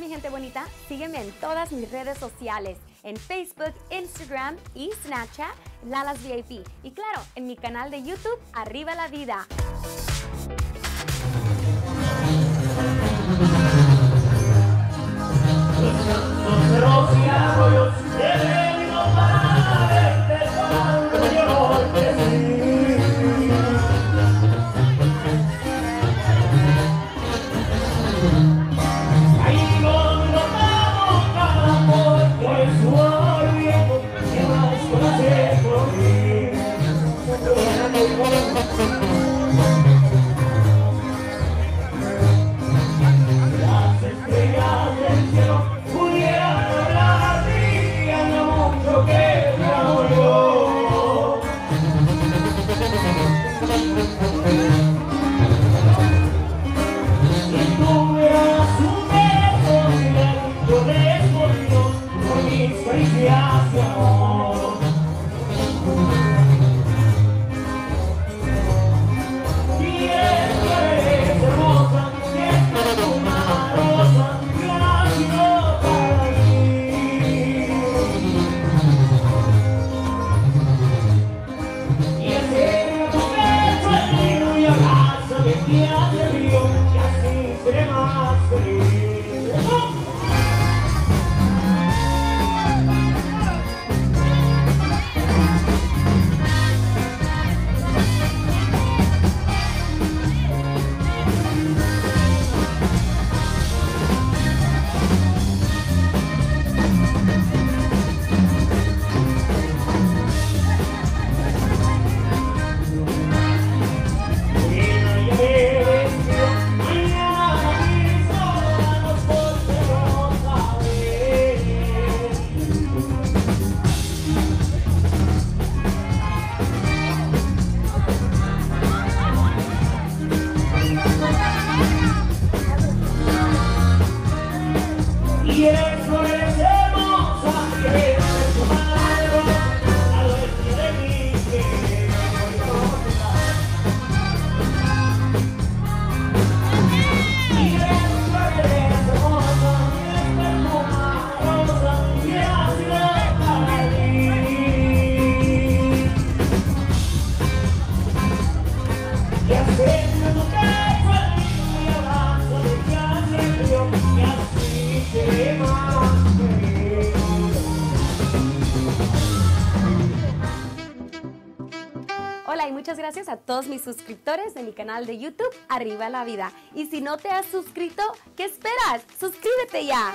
Mi gente bonita, sígueme en todas mis redes sociales, en Facebook, Instagram y Snapchat, Lalas VIP. Y claro, en mi canal de YouTube, Arriba la Vida. Yeah, Y muchas gracias a todos mis suscriptores de mi canal de YouTube Arriba la Vida. Y si no te has suscrito, ¿qué esperas? ¡Suscríbete ya!